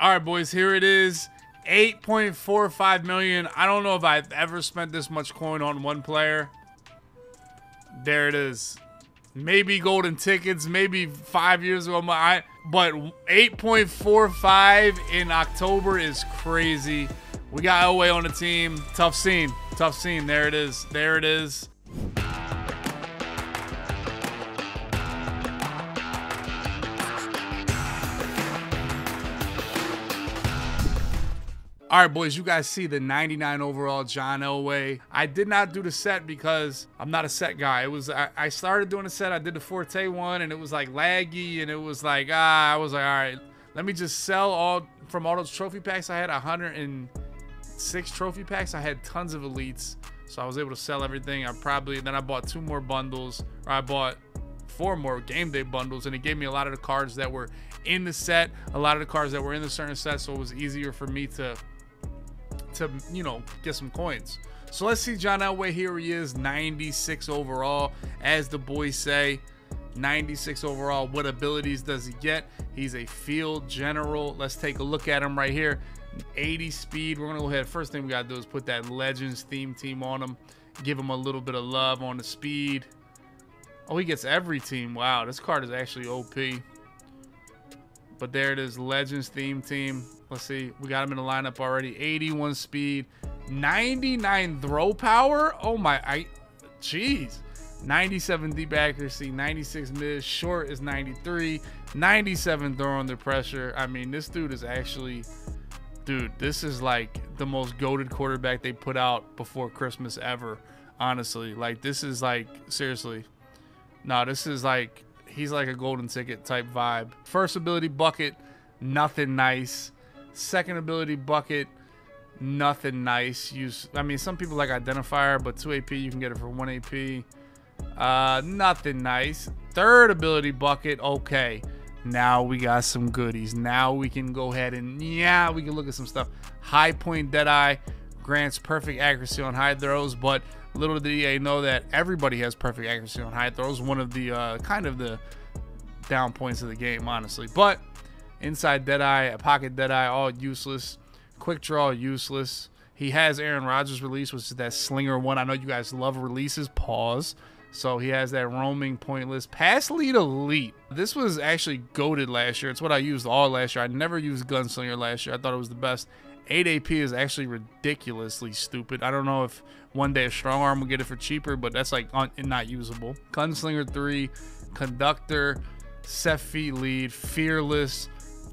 All right, boys, here it is. 8.45 million. I don't know if I've ever spent this much coin on one player. There it is. Maybe golden tickets, maybe five years ago. I, but 8.45 in October is crazy. We got Elway on the team. Tough scene. Tough scene. There it is. There it is. All right, boys, you guys see the 99 overall John Elway. I did not do the set because I'm not a set guy. It was I, I started doing a set. I did the Forte one, and it was like laggy, and it was like ah, I was like, all right, let me just sell all from all those trophy packs. I had 106 trophy packs. I had tons of elites, so I was able to sell everything. I probably then I bought two more bundles, or I bought four more game day bundles, and it gave me a lot of the cards that were in the set, a lot of the cards that were in the certain set, so it was easier for me to to, you know, get some coins. So let's see John Elway. Here he is, 96 overall. As the boys say, 96 overall. What abilities does he get? He's a field general. Let's take a look at him right here. 80 speed. We're to go ahead. First thing we got to do is put that Legends theme team on him. Give him a little bit of love on the speed. Oh, he gets every team. Wow, this card is actually OP. But there it is, Legends theme team. Let's see. We got him in the lineup already. 81 speed, 99 throw power. Oh my, I, jeez. 97 deep accuracy, 96 mid, short is 93, 97 throw under pressure. I mean, this dude is actually, dude, this is like the most goaded quarterback they put out before Christmas ever. Honestly, like this is like seriously, no, this is like he's like a golden ticket type vibe. First ability bucket, nothing nice. Second ability bucket, nothing nice. Use I mean some people like identifier, but 2 AP you can get it for 1 AP. Uh nothing nice. Third ability bucket, okay. Now we got some goodies. Now we can go ahead and yeah, we can look at some stuff. High point Deadeye grants perfect accuracy on high throws, but little did EA know that everybody has perfect accuracy on high throws. One of the uh, kind of the down points of the game, honestly. But Inside Deadeye, a pocket Deadeye, all useless. Quick draw, useless. He has Aaron Rodgers release, which is that slinger one. I know you guys love releases. Pause. So he has that roaming pointless pass lead elite. This was actually goaded last year. It's what I used all last year. I never used gunslinger last year. I thought it was the best. 8 AP is actually ridiculously stupid. I don't know if one day a strong arm will get it for cheaper, but that's like not usable. Gunslinger 3, conductor, feet lead, fearless,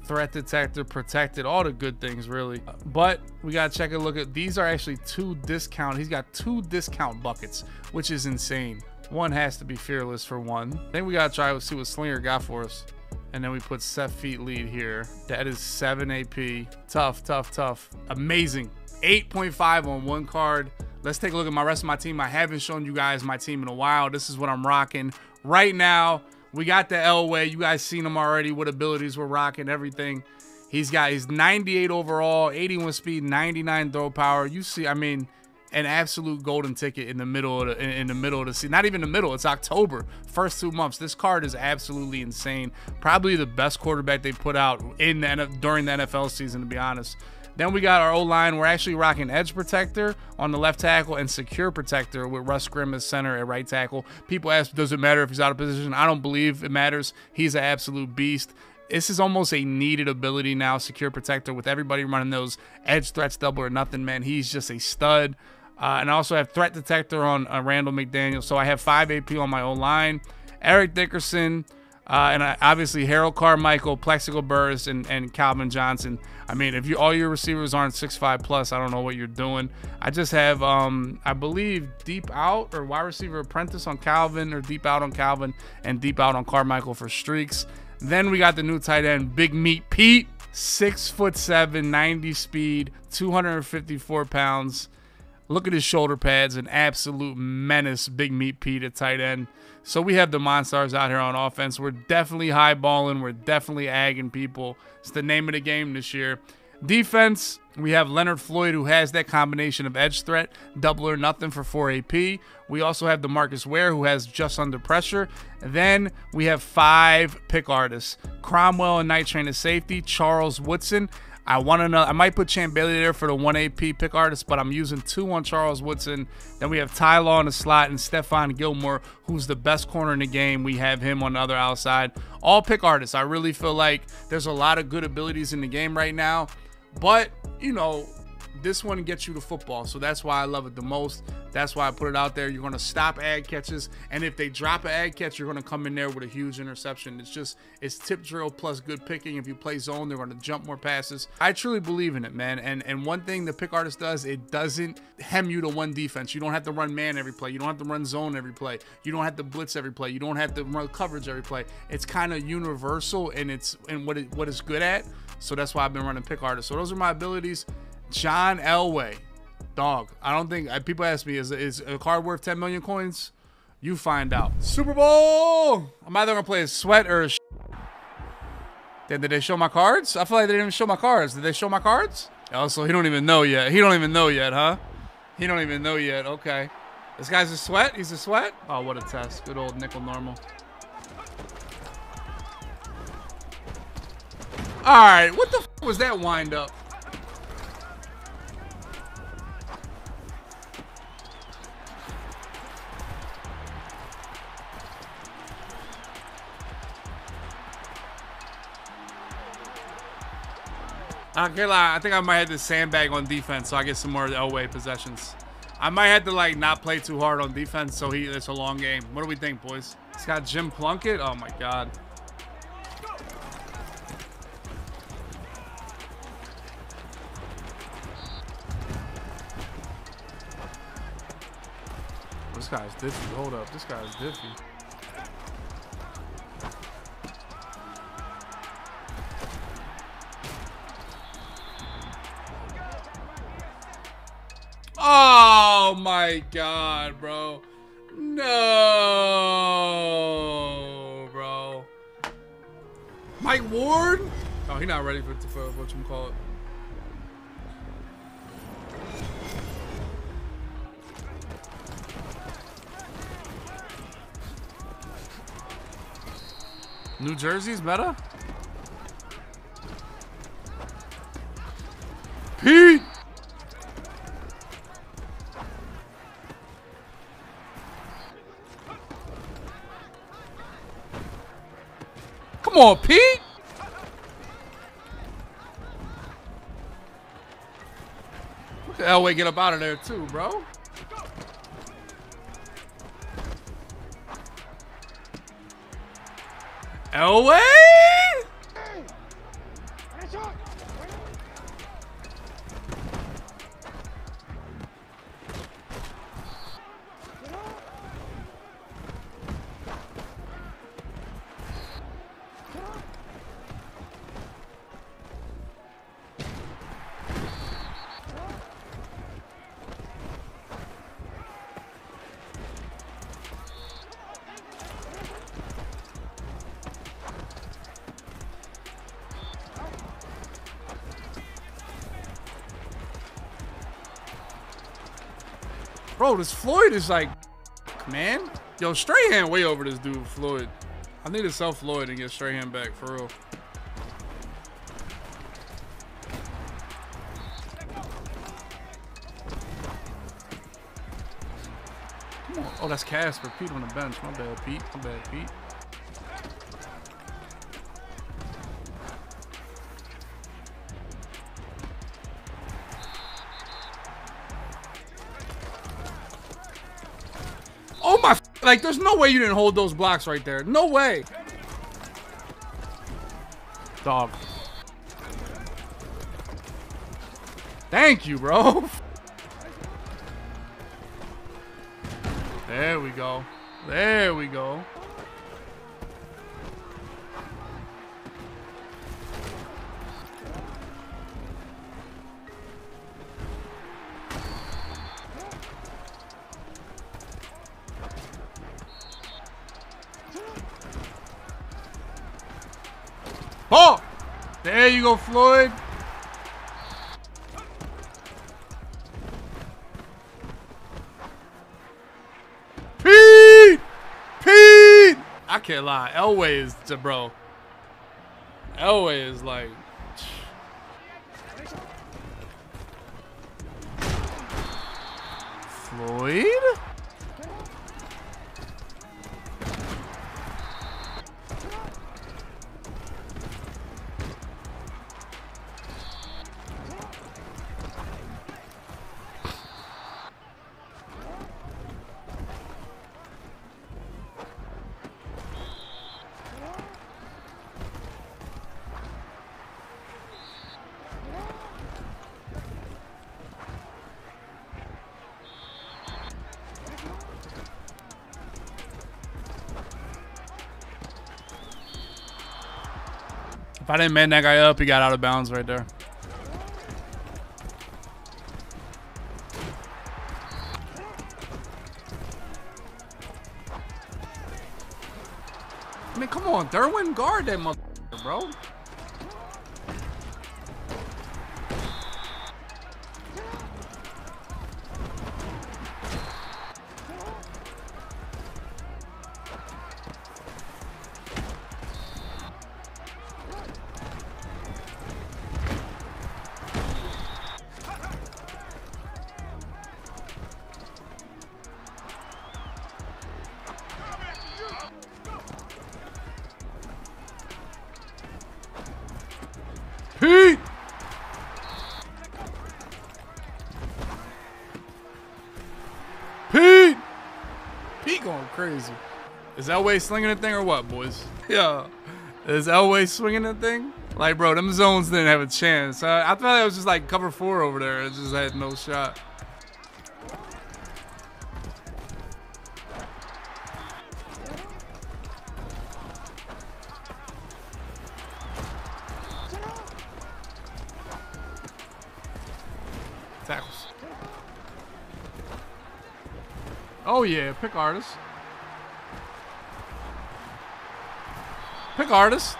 threat detector, protected, all the good things really. But we gotta check a look at these are actually two discount. He's got two discount buckets, which is insane. One has to be fearless for one. Then we gotta try to see what Slinger got for us. And then we put set feet lead here. That is 7 AP. Tough, tough, tough. Amazing. 8.5 on one card. Let's take a look at my rest of my team. I haven't shown you guys my team in a while. This is what I'm rocking right now. We got the Elway. You guys seen him already. What abilities we're rocking, everything. He's got his 98 overall, 81 speed, 99 throw power. You see, I mean, an absolute golden ticket in the middle of the in, in the middle of the season. Not even the middle. It's October. First two months. This card is absolutely insane. Probably the best quarterback they put out in the during the NFL season, to be honest. Then we got our O line. We're actually rocking edge protector on the left tackle and secure protector with Russ Grimm as center at right tackle. People ask, does it matter if he's out of position? I don't believe it matters. He's an absolute beast. This is almost a needed ability now, secure protector, with everybody running those edge threats double or nothing, man. He's just a stud. Uh, and I also have threat detector on uh, Randall McDaniel. So I have 5 AP on my O line. Eric Dickerson, uh, and obviously Harold Carmichael, Plaxico Burress, and, and Calvin Johnson. I mean, if you all your receivers aren't six five plus, I don't know what you're doing. I just have, um, I believe, deep out or wide receiver apprentice on Calvin, or deep out on Calvin, and deep out on Carmichael for streaks. Then we got the new tight end, Big Meat Pete, six foot seven, 90 speed, 254 pounds. Look at his shoulder pads, an absolute menace. Big Meat Pete at tight end. So we have the Monstars out here on offense. We're definitely highballing. We're definitely agging people. It's the name of the game this year. Defense, we have Leonard Floyd, who has that combination of edge threat, double or nothing for 4 AP. We also have DeMarcus Ware, who has just under pressure. Then we have five pick artists Cromwell and Night Train as safety, Charles Woodson. I want to know. I might put Champ Bailey there for the 1 AP pick artist, but I'm using two on Charles Woodson. Then we have Ty Law in the slot and Stephon Gilmore, who's the best corner in the game. We have him on the other outside. All pick artists. I really feel like there's a lot of good abilities in the game right now. But, you know, this one gets you to football. So that's why I love it the most. That's why I put it out there. You're going to stop ad catches. And if they drop an ad catch, you're going to come in there with a huge interception. It's just, it's tip drill plus good picking. If you play zone, they're going to jump more passes. I truly believe in it, man. And and one thing the pick artist does, it doesn't hem you to one defense. You don't have to run man every play. You don't have to run zone every play. You don't have to blitz every play. You don't have to run coverage every play. It's kind of universal and it's and what it what it's good at. So that's why I've been running pick artist. So those are my abilities. John Elway, dog. I don't think uh, people ask me is is a card worth 10 million coins? You find out. Super Bowl. I'm either gonna play a sweat or a. Did, did they show my cards? I feel like they didn't even show my cards. Did they show my cards? Also, he don't even know yet. He don't even know yet, huh? He don't even know yet. Okay. This guy's a sweat. He's a sweat. Oh, what a test. Good old nickel normal. All right. What the was that wind up? I think I might have to sandbag on defense so I get some more Elway possessions. I might have to like not play too hard on defense so he it's a long game. What do we think, boys? It's got Jim Plunkett. Oh my god. This guy's diffy. Hold up. This guy's diffy. Oh my god, bro. No, bro. Mike Ward? Oh, he's not ready for, for what you call it. New Jersey's meta? On, Pete. Look at Elway get up out of there too, bro. Elway? Bro, this Floyd is like, man. Yo, Strahan way over this dude, Floyd. I need to sell Floyd and get Strahan back, for real. Oh, that's Casper. Pete on the bench. My bad, Pete. My bad, Pete. Like, there's no way you didn't hold those blocks right there. No way. Dog. Thank you, bro. There we go. There we go. Oh! There you go, Floyd. Pete! Pete! I can't lie. Elway is the bro. Elway is like... Floyd? If I didn't man that guy up, he got out of bounds right there. I mean, come on, Derwin, guard that motherfucker, bro. Crazy. Is Elway slinging the thing or what, boys? Yeah. Is Elway swinging the thing? Like, bro, them zones didn't have a chance. Uh, I thought it was just like cover four over there. It just had no shot. Tackles. Oh yeah, pick artist. Pick artist.